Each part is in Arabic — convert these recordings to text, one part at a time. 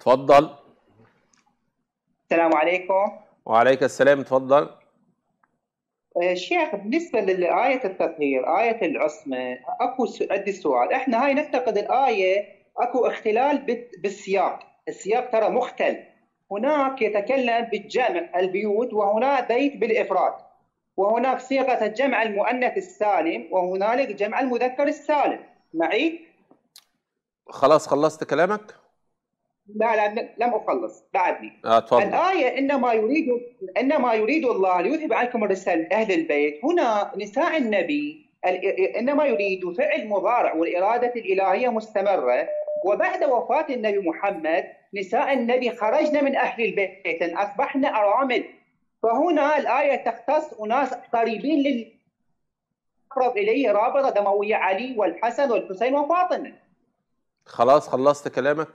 اتفضل. السلام عليكم. وعليك السلام اتفضل. آه، شيخ بالنسبة لآية التطهير آية العصمة أكو عندي سؤال. إحنا هاي نعتقد الآية أكو اختلال بال- بالسياق. السياق ترى مختل. هناك يتكلم بالجمع البيوت وهناك بيت بالإفراد. وهناك صيغة الجمع المؤنث السالم وهنالك جمع المذكر السالم. معي؟ خلاص خلصت كلامك؟ لا لا لم أخلص. بعدني اتفضل الآية إنما يريد إنما يريد الله ليذهب عنكم الرسل أهل البيت. هنا نساء النبي ال- إنما يريد فعل مضارع والإرادة الإلهية مستمرة. وبعد وفاة النبي محمد نساء النبي خرجن من أهل البيت لأن أصبحن أرامل. فهنا الآية تختص أناس قريبين لل أقرب إليه رابطة دموية علي والحسن والحسين وفاطمة. خلاص خلصت كلامك؟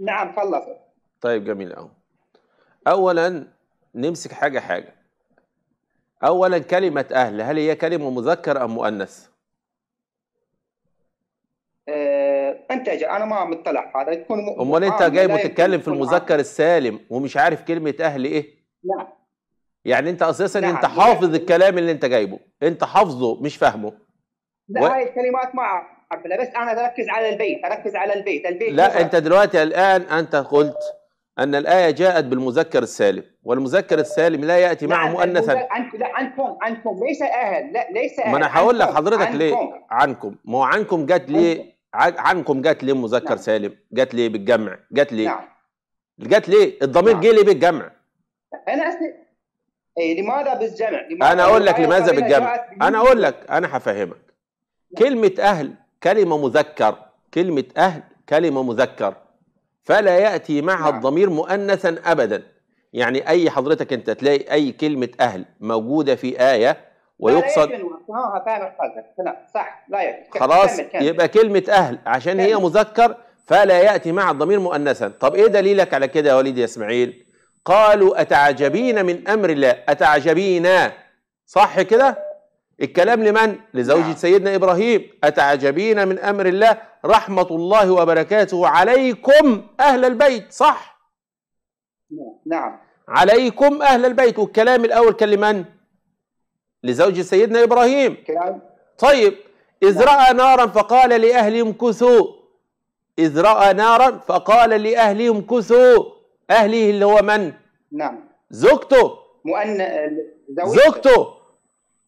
نعم خلصت طيب جميل قوي اولا نمسك حاجة حاجة. اولا كلمة أهل هل هي كلمة مذكر أم مؤنث؟ آه، انتج أنا ما مطلع هذا يكون م- أمال أنت عام، جاي لا بتتكلم في. المذكر السالم ومش عارف كلمة أهل إيه؟ نعم. يعني أنت أساسا نعم. أنت حافظ الكلام اللي أنت جايبه. أنت حافظه مش فاهمه. لا و- هاي الكلمات ما اعرف لا بس أنا أركز على البيت أركز على البيت البيت لا مفرد. أنت دلوقتي الآن أنت قلت أن الآية جاءت بالمذكر السالم والمذكر السالم لا يأتي معه مؤنثا. عنكم لا عنكم عنكم ليس أهل لا ليس أهل ما أنا هقول لك عنكم، حضرتك ليه؟ عنكم. عنكم. ما هو عنكم جت ليه؟ عنكم. جت ليه مذكر نعم. سالم؟ جت ليه بالجمع؟ جت ليه؟ نعم. جت ليه؟ الضمير نعم. جه ليه بالجمع؟ أنا أسأل إيه لماذا بالجمع؟ لماذا أنا أقول لك لماذا بالجمع؟ أنا؟ أقول لك أنا هفهمك. كلمة أهل كلمة مذكر كلمة أهل كلمة مذكر. فلا يأتي معها نعم. الضمير مؤنثا ابدا. يعني أي حضرتك أنت تلاقي أي كلمة أهل موجودة في آية لا ويقصد نعم صح. لا يمكن. خلاص. يبقى كلمة أهل عشان هي. مذكر فلا يأتي مع الضمير مؤنثا. طب إيه دليلك على كده يا وليد يا إسماعيل؟ قالوا أتعجبين من أمر الله. أتعجبين؟ صح كده؟ الكلام لمن؟ لزوجة نعم. سيدنا إبراهيم. أتعجبين من أمر الله؟ رحمة الله وبركاته. عليكم أهل البيت صح؟ نعم. عليكم أهل البيت. والكلام الأول كان لمن؟ لزوجة سيدنا إبراهيم. كلام. طيب إذ رأى نارا فقال لأهلهم امكثوا إذ رأى نارا فقال لأهلهم امكثوا أهله اللي هو من؟ نعم. زوجته. مؤن زوجته.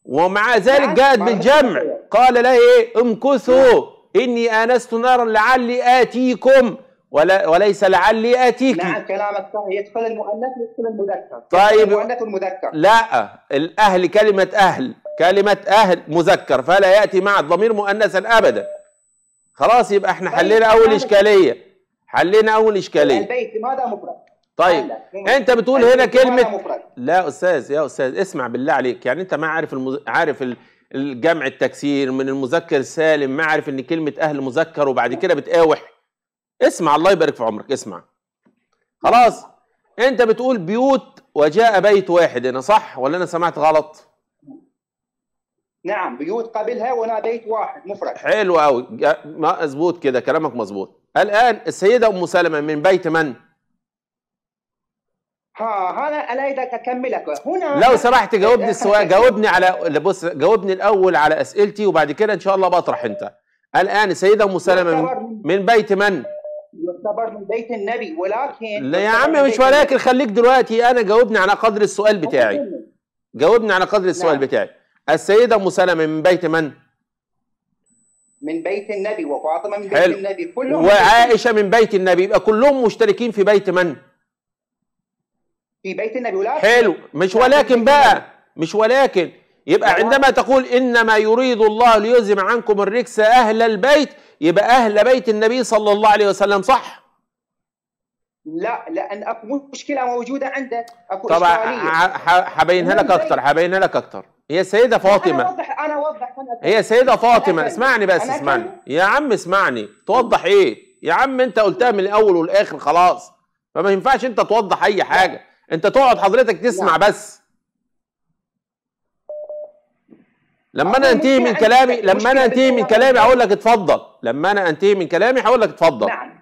ومع ذلك نعم، جاءت ما بالجمع نفس قال له إيه؟ امكثوا إني آنست نارا لعلي آتيكم ولا وليس لعلي آتيك نعم كلامك صح يدخل المؤنث ويدخل المذكر. طيب. المؤنث والمذكر. لا الأهل كلمة أهل. كلمة أهل مذكر. فلا يأتي مع الضمير مؤنثا أبدا. خلاص يبقى إحنا طيب، حلينا أول هذا- إشكالية. حلينا أول إشكالية. البيت لماذا مفرد؟ طيب مو أنت بتقول هنا مفرد؟ لا أستاذ يا أستاذ اسمع بالله عليك يعني أنت ما عارف المز... عارف ال- الجمع التكسير من المذكر السالم ما عارف إن كلمة أهل مذكر وبعد كده بتقاوح. اسمع الله يبارك في عمرك اسمع. خلاص أنت بتقول بيوت وجاء بيت واحد هنا صح ولا أنا سمعت غلط؟ نعم بيوت قبلها وهنا بيت واحد مفرد. حلو قوي مظبوط كده كلامك مظبوط. الآن السيدة أم سلمة من بيت من؟ ها هذا أنا اريد أكملك. هنا لو سمحت جاوبني السؤال جاوبني على لا، بص جاوبني الأول على أسئلتي وبعد كده إن شاء الله بطرح أنت. الآن السيده أم سلمة من, من بيت من؟ يعتبر من بيت النبي ولكن لا يا عم مش ولكن خليك دلوقتي أنا جاوبني على قدر السؤال. بتاعي. جاوبني على قدر السؤال نعم. بتاعي. السيدة أم سلمة من بيت من؟ من بيت النبي وفاطمة من بيت حلو. النبي كلهم وعائشة من بيت النبي يبقى كلهم مشتركين في بيت من؟ في بيت النبي ولكن حلو. مش ولكن بقى مش ولكن. يبقى لا. عندما تقول إنما يريد الله ليذهب عنكم الرجس أهل البيت يبقى أهل بيت النبي صلى الله عليه وسلم صح؟ لا لأن أكو مشكلة موجودة عندك أكو طبعا هبينها لك أكتر هبينها لك أكتر. هي السيدة أنا فاطمة. اوضح أنا اوضح هي السيدة فاطمة. اسمعني بس اسمعني. يا عم اسمعني. توضح إيه؟ يا عم أنت قلتها من الأول والآخر خلاص. فما ينفعش أنت توضح أي حاجة. انت تقعد حضرتك تسمع لا. بس. لما أنا انتهي من كلامي لما أنا انتهي من كلامي. هقول لك. اتفضل. لما أنا انتهي من كلامي هقول لك اتفضل. نعم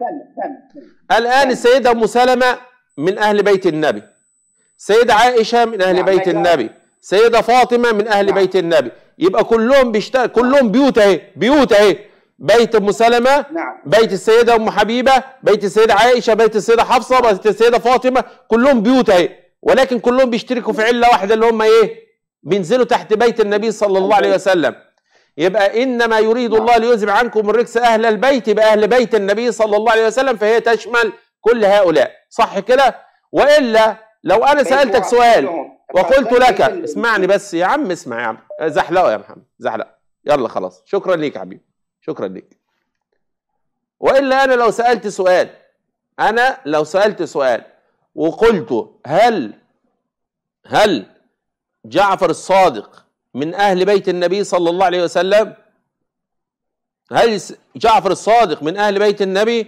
الآن السيدة أم سلمة من أهل بيت النبي. سيدة عائشة من أهل نعم، بيت نعم. النبي. سيدة فاطمة من أهل نعم. بيت النبي. يبقى كلهم بيشتغل كلهم بيوت اهي بيوت اهي. بيت أم سلمة نعم. بيت السيدة أم حبيبة بيت السيدة عائشة بيت السيدة حفصة بيت السيدة فاطمة كلهم بيوت أهي. ولكن كلهم بيشتركوا في عله واحدة اللي هم إيه؟ بينزلوا تحت بيت النبي صلى الله عليه وسلم. يبقى إنما يريد الله ليذهب عنكم الرجس أهل البيت يبقى أهل بيت النبي صلى الله عليه وسلم فهي تشمل كل هؤلاء. صح كده؟ وإلا لو أنا سألتك سؤال وقلت لك اسمعني بس يا عم اسمع يا عم. زحلقه يا محمد زحلقه. يلا خلاص. شكرا ليك يا حبيبي. شكرا ليك. وإلا أنا لو سألت سؤال أنا لو سألت سؤال وقلت هل هل جعفر الصادق من أهل بيت النبي صلى الله عليه وسلم؟ هل جعفر الصادق من أهل بيت النبي؟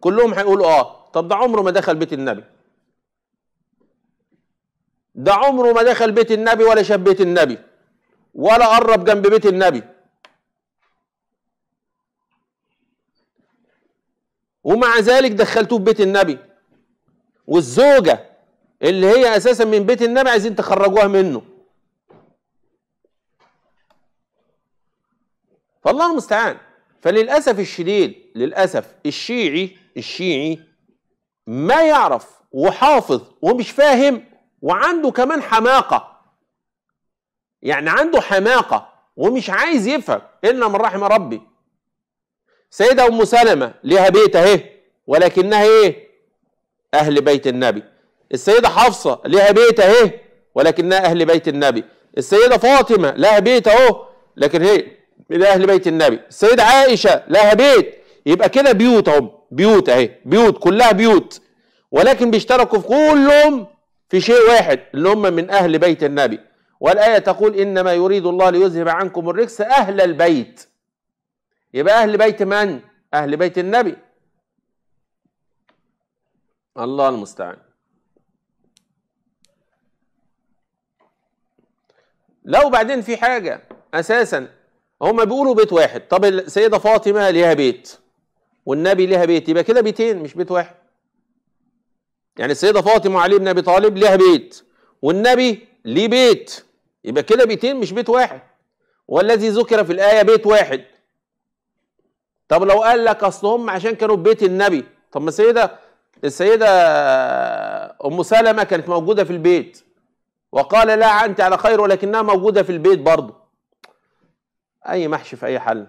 كلهم هيقولوا آه. طب ده عمره ما دخل بيت النبي. ده عمره ما دخل بيت النبي ولا شاف بيت النبي ولا قرب جنب بيت النبي. ومع ذلك دخلتوه بيت النبي. والزوجة اللي هي أساسا من بيت النبي عايزين تخرجوها منه. فالله المستعان. فللأسف الشديد للأسف الشيعي الشيعي ما يعرف وحافظ ومش فاهم وعنده كمان حماقة. يعني عنده حماقة ومش عايز يفهم إلا من رحم ربي. سيدة أم سلمة ليها بيت أهي ولكنها إيه؟ أهل بيت النبي. السيدة حفصة ليها بيت أهي ولكنها أهل بيت النبي. السيدة فاطمة لها بيت أهو لكن هي من أهل بيت النبي. السيدة عائشة لها بيت يبقى كده بيوت أهم بيوت أهي بيوت كلها بيوت. ولكن بيشتركوا في كلهم في شيء واحد اللي هم من أهل بيت النبي. والآية تقول إنما يريد الله ليذهب عنكم الرجس أهل البيت. يبقى أهل بيت من؟ أهل بيت النبي. الله المستعان. لو بعدين في حاجة أساسا هما بيقولوا بيت واحد. طب السيدة فاطمة ليها بيت والنبي ليها بيت يبقى كده بيتين مش بيت واحد. يعني السيدة فاطمة وعلي بن أبي طالب ليها بيت والنبي ليه بيت يبقى كده بيتين مش بيت واحد. والذي ذكر في الآية بيت واحد. طب لو قال لك أصل هم عشان كانوا في بيت النبي طب ما السيدة السيدة أم سلمة كانت موجودة في البيت وقال لا أنت على خير ولكنها موجودة في البيت برضه. أي محشي في أي حل.